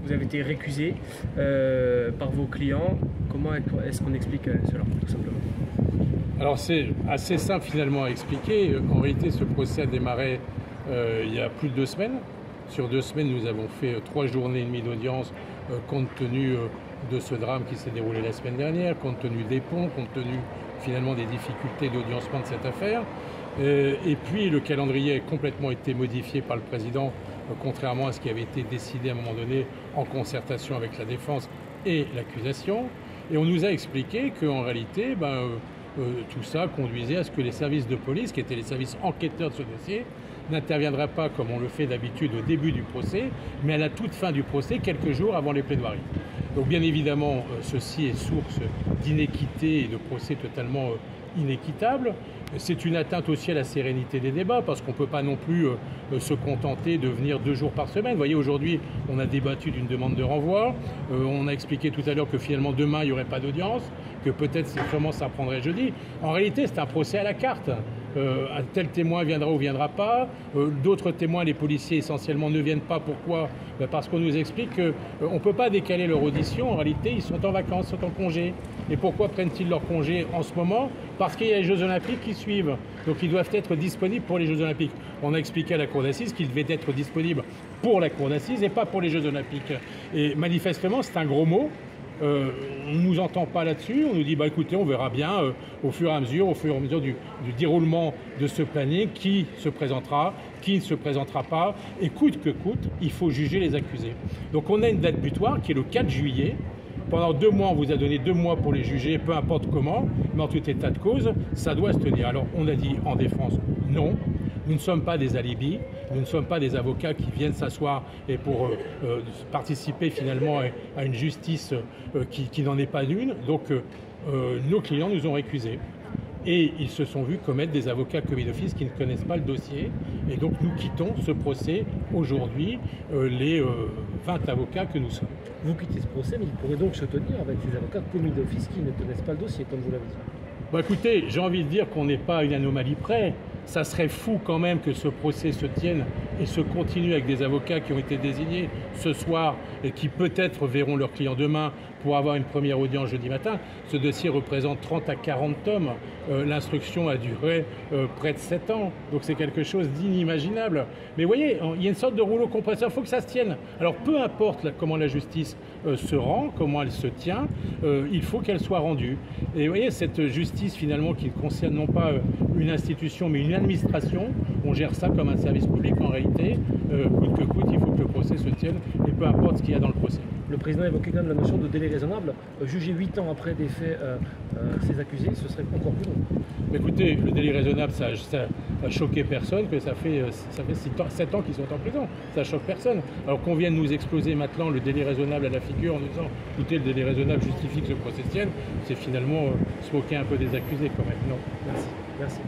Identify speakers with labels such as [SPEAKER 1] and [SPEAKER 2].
[SPEAKER 1] Vous avez été récusé euh, par vos clients. Comment est-ce qu'on explique euh, cela, tout simplement?
[SPEAKER 2] Alors c'est assez simple finalement à expliquer. En réalité, ce procès a démarré euh, il y a plus de deux semaines. Sur deux semaines, nous avons fait trois journées et demie d'audience compte tenu de ce drame qui s'est déroulé la semaine dernière, compte tenu des ponts, compte tenu finalement des difficultés d'audiencement de cette affaire. et puis le calendrier a complètement été modifié par le président contrairement à ce qui avait été décidé à un moment donné en concertation avec la défense et l'accusation. Et on nous a expliqué qu'en réalité, ben, euh, euh, tout ça conduisait à ce que les services de police, qui étaient les services enquêteurs de ce dossier, n'interviendraient pas comme on le fait d'habitude au début du procès, mais à la toute fin du procès, quelques jours avant les plaidoiries. Donc bien évidemment, euh, ceci est source d'inéquité et de procès totalement inéquitable. C'est une atteinte aussi à la sérénité des débats parce qu'on ne peut pas non plus euh, se contenter de venir deux jours par semaine. Vous voyez, aujourd'hui, on a débattu d'une demande de renvoi. Euh, on a expliqué tout à l'heure que finalement demain, il n'y aurait pas d'audience, que peut-être sûrement ça prendrait jeudi. En réalité, c'est un procès à la carte. Euh, un tel témoin viendra ou viendra pas. D'autres témoins, les policiers essentiellement, ne viennent pas. Pourquoi? Ben, Parce qu'on nous explique qu'on ne peut pas décaler leur audition. En réalité, ils sont en vacances, sont en congé. Et pourquoi prennent-ils leur congé en ce moment? Parce qu'il y a les Jeux Olympiques qui suivent. Donc ils doivent être disponibles pour les Jeux Olympiques. On a expliqué à la Cour d'assises qu'ils devaient être disponibles pour la Cour d'assises et pas pour les Jeux Olympiques. Et manifestement, c'est un gros mot. Euh, on ne nous entend pas là-dessus. On nous dit, bah, écoutez, on verra bien euh, au fur et à mesure, au fur et à mesure du, du, déroulement de ce planning, qui se présentera, qui ne se présentera pas. Et coûte que coûte, il faut juger les accusés. Donc on a une date butoir qui est le 4 juillet. Pendant deux mois, on vous a donné deux mois pour les juger, peu importe comment, mais en tout état de cause, ça doit se tenir. Alors on a dit en défense non. Nous ne sommes pas des alibis, nous ne sommes pas des avocats qui viennent s'asseoir et pour euh, euh, participer finalement à une justice euh, qui, qui n'en est pas d'une. Donc nos clients nous ont récusés et ils se sont vus commettre des avocats commis d'office qui ne connaissent pas le dossier. Et donc nous quittons ce procès aujourd'hui, les euh, 20 avocats que nous sommes.
[SPEAKER 1] Vous quittez ce procès, mais il pourrait donc se tenir avec ces avocats commis d'office qui ne connaissent pas le dossier, comme vous l'avez dit.
[SPEAKER 2] Bah écoutez, j'ai envie de dire qu'on n'est pas une anomalie près. Ça serait fou quand même que ce procès se tienne et se continue avec des avocats qui ont été désignés ce soir et qui peut-être verront leurs clients demain pour avoir une première audience jeudi matin. Ce dossier représente 30 à 40 tomes. Euh, L'instruction a duré euh, près de 7 ans. Donc c'est quelque chose d'inimaginable. Mais vous voyez, il y a une sorte de rouleau compresseur. Il faut que ça se tienne. Alors peu importe comment la justice euh, se rend, comment elle se tient, il faut qu'elle soit rendue. Et vous voyez, cette justice finalement qui ne concerne non pas une institution mais une administration, on gère ça comme un service public en réalité. Euh, coûte que coûte, il faut que le procès se tienne et peu importe ce qu'il y a dans le procès.
[SPEAKER 1] Le président évoquait quand même la notion de délai raisonnable. Euh, juger 8 ans après des faits euh, euh, ces accusés, ce serait encore plus long.
[SPEAKER 2] Écoutez, le délai raisonnable, ça, ça a choqué personne, que ça fait, ça fait 7 ans qu'ils sont en prison. Ça choque personne. Alors qu'on vienne nous exploser maintenant le délai raisonnable à la figure en nous disant, écoutez, le délai raisonnable justifie que ce procès tienne, c'est finalement se moquer un peu des accusés quand même. Non,
[SPEAKER 1] merci. merci.